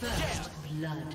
First yeah. blood.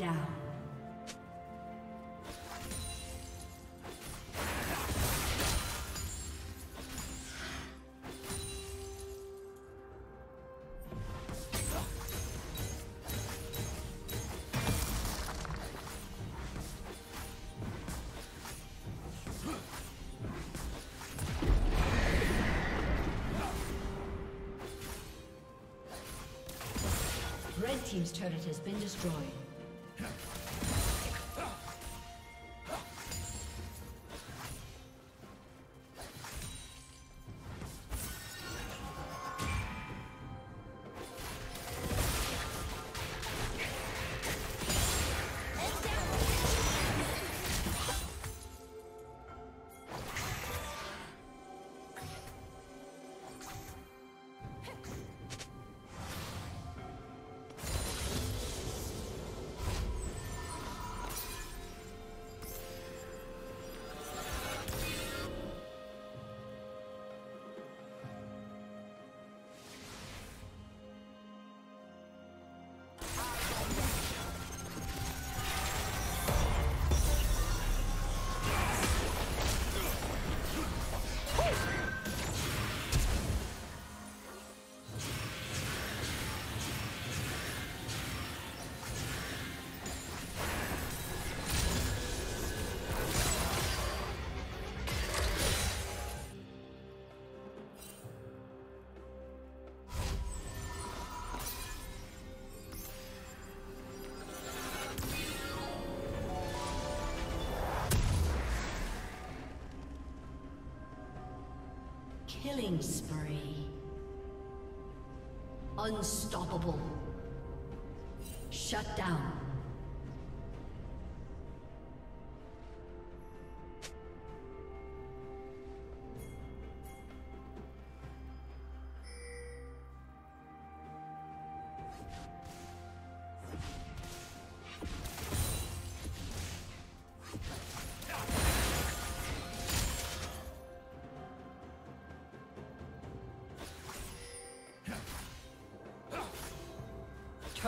Down. Red Team's turret has been destroyed. Killing spree. Unstoppable. Shut down.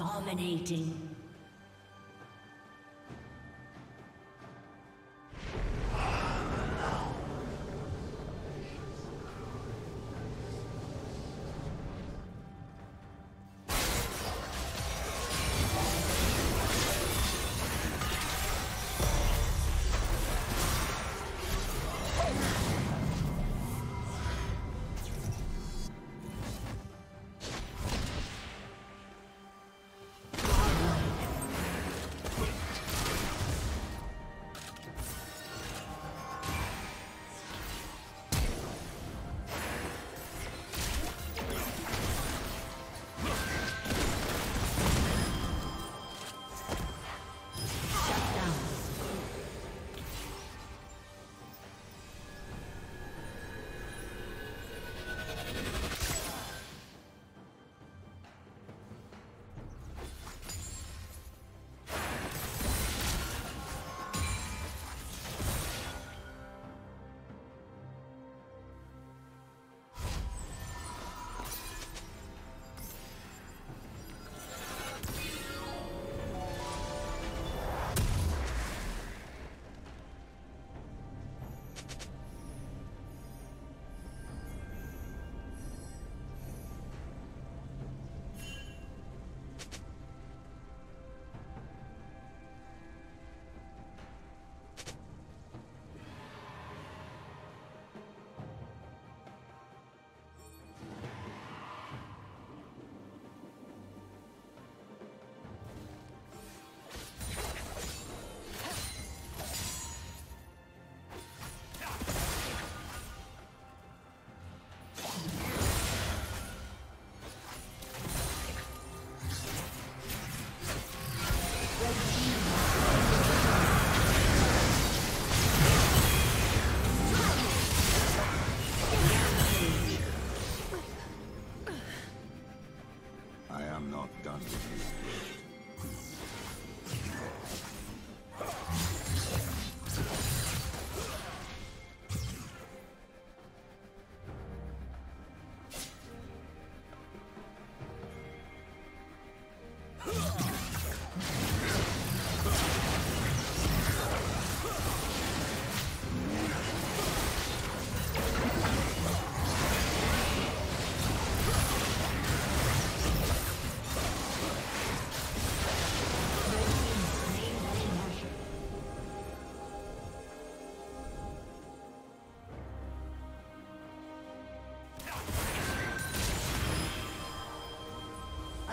Dominating.